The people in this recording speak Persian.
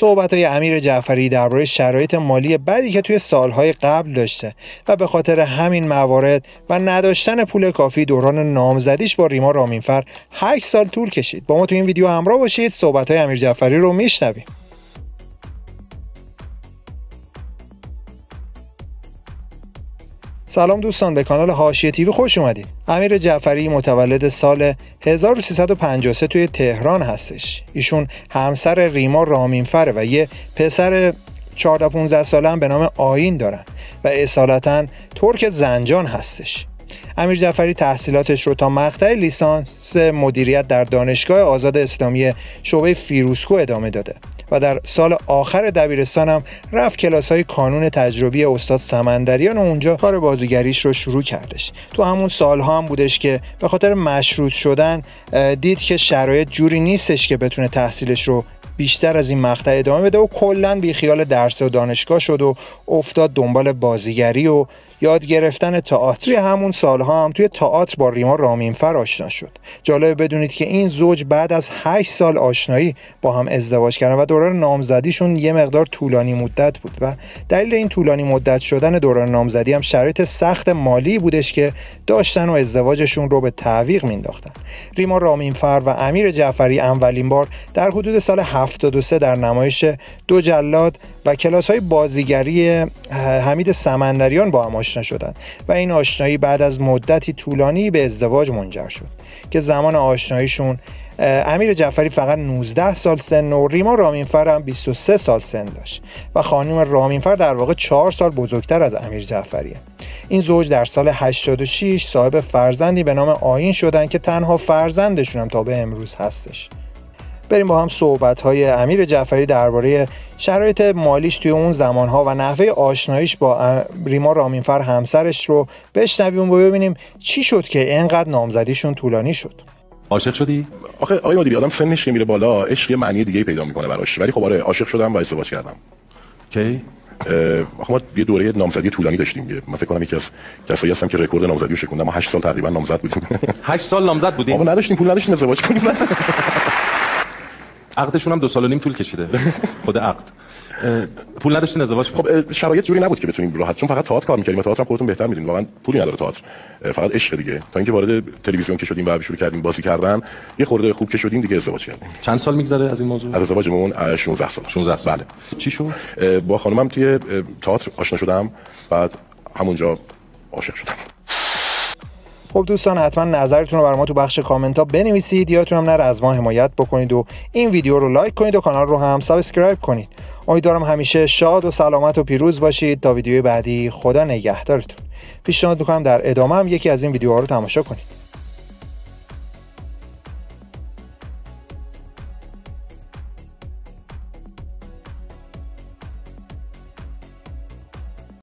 صحبت های امیر جعفری درباره شرایط مالی بدی که توی سالهای قبل داشته و به خاطر همین موارد و نداشتن پول کافی دوران نامزدیش با ریما رامینفر 8 سال طول کشید. با ما تو این ویدیو همراه باشید. صحبت های امیر جعفری رو میشنویم. سلام دوستان به کانال هاشیه تیوی خوش اومدید. امیر جعفری متولد سال 1353 توی تهران هستش. ایشون همسر ریما رامینفره و یه پسر 14 15 ساله هم به نام آین دارن و اصالتا ترک زنجان هستش. امیر جعفری تحصیلاتش رو تا مقطع لیسانس مدیریت در دانشگاه آزاد اسلامی شعبه فیروسکو ادامه داده. و در سال آخر دبیرستانم رفت کلاس های کانون تجربی استاد سمندریان و اونجا کار بازیگریش رو شروع کردش. تو همون سالها هم بودش که به خاطر مشروط شدن دید که شرایط جوری نیستش که بتونه تحصیلش رو بیشتر از این مقطع ادامه بده و کلا بیخیال درس و دانشگاه شد و افتاد دنبال بازیگری و یاد گرفتن تئاتر. توی همون سالها هم توی تئاتر با ریما رامینفر آشنا شد. جالب بدونید که این زوج بعد از 8 سال آشنایی با هم ازدواج کردن و دوران نامزدیشون یه مقدار طولانی مدت بود و دلیل این طولانی مدت شدن دوران نامزدی هم شرایط سخت مالی بودش که داشتن و ازدواجشون رو به تعویق مینداختن ریما رامینفر و امیر جعفری اولین بار در حدود سال 73 در نمایش دو جلاد و کلاس های بازیگری حمید سمندریان با هم آشنا شدند و این آشنایی بعد از مدتی طولانی به ازدواج منجر شد که زمان آشناییشون امیر جعفری فقط 19 سال سن و ریما رامینفر هم 23 سال سن داشت و خانم رامینفر در واقع 4 سال بزرگتر از امیر جعفریه. این زوج در سال 86 صاحب فرزندی به نام آین شدن که تنها فرزندشون هم تا به امروز هستش. بریم با هم صحبت های امیر جعفری درباره شرایط مالیش توی اون زمانها و نحوه آشناییش با ریما رامینفر همسرش رو بشنویم و ببینیم چی شد که اینقدر نامزدیشون طولانی شد. عاشق شدی؟ آخه آیا مدیری آدم سنش که میره بالا عشق یه معنی دیگه پیدا می‌کنه براش. ولی خب آره عاشق شدم و ازدواج کردم. کی؟ آخه ما یه دوره نامزدی طولانی داشتیم من فکر کنم یکی از کسایی هستم که رکورد نامزدی رو شکوندم. ما 8 سال تقریبا نامزد بودیم. 8 سال نامزد بودیم؟ ما نداشتیم پول نداشتیم ازدواج کنیم. عقدشون هم دو سال و نیم طول کشیده. خود عقد. پول نداشتین ازدواج خب شرایط جوری نبود که بتونیم راحت چون فقط تئاتر کار می‌کردیم تئاتر هم خودتون بهتر می‌دونید واقعا پولی نداره تئاتر. فقط عشق دیگه. تا اینکه وارد تلویزیون که شدیم و شروع کردیم بازی کردن یه خورده خوب که شدیم دیگه ازدواج کردیم. چند سال میگذره از این موضوع؟ از ازدواجمون 16 سال. 16 سال. بله. چی شد؟ با خانمم توی تئاتر آشنا شدم. بعد همونجا عاشق شدم. خب دوستان حتما نظرتون رو بر ما تو بخش کامنت ها بنویسید یادتون هم نره از ما حمایت بکنید و این ویدیو رو لایک کنید و کانال رو هم subscribe کنید. امیدوارم همیشه شاد و سلامت و پیروز باشید. تا ویدیوی بعدی خدا نگهدارتون. پیشنهاد می‌کنم در ادامه هم یکی از این ویدیوها رو تماشا کنید.